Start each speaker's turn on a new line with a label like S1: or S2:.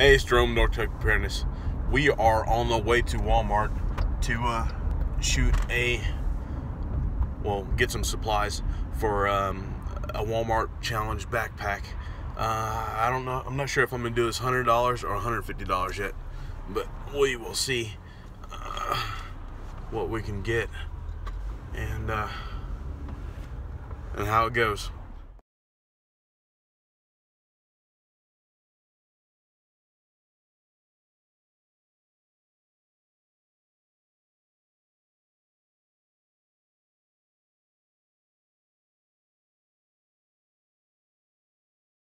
S1: Hey, it's Jerome North Tech Preparedness. We are on the way to Walmart to uh, shoot a, well, get some supplies for um, a Walmart Challenge backpack. Uh, I don't know. I'm not sure if I'm gonna do this hundred dollars or 150 dollars yet, but we will see uh, what we can get and uh, and how it goes.